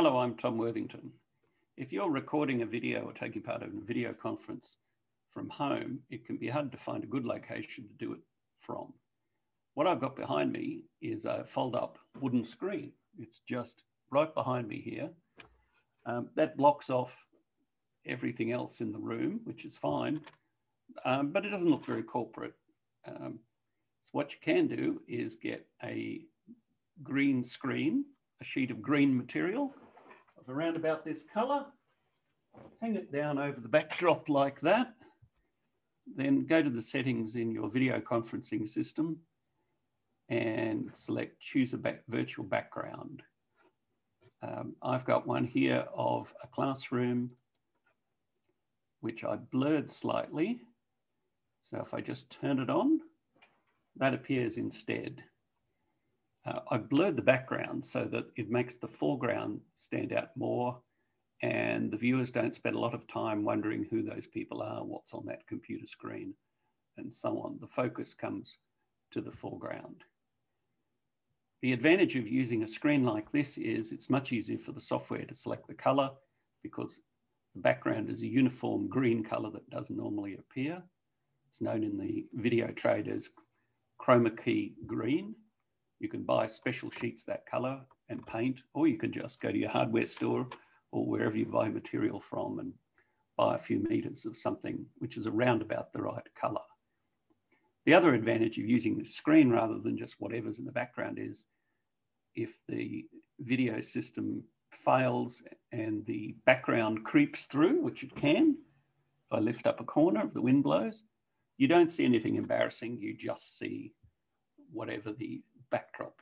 Hello, I'm Tom Worthington. If you're recording a video or taking part in a video conference from home, it can be hard to find a good location to do it from. What I've got behind me is a fold up wooden screen. It's just right behind me here. Um, that blocks off everything else in the room, which is fine, um, but it doesn't look very corporate. Um, so what you can do is get a green screen, a sheet of green material around about this color, hang it down over the backdrop like that, then go to the settings in your video conferencing system and select choose a back, virtual background. Um, I've got one here of a classroom, which I blurred slightly. So if I just turn it on, that appears instead. Uh, I blurred the background so that it makes the foreground stand out more and the viewers don't spend a lot of time wondering who those people are, what's on that computer screen, and so on. The focus comes to the foreground. The advantage of using a screen like this is it's much easier for the software to select the color because the background is a uniform green color that doesn't normally appear. It's known in the video trade as chroma key green. You can buy special sheets that color and paint, or you can just go to your hardware store or wherever you buy material from and buy a few meters of something which is around about the right color. The other advantage of using this screen rather than just whatever's in the background is if the video system fails and the background creeps through, which it can, if I lift up a corner, if the wind blows, you don't see anything embarrassing, you just see whatever the backdrop.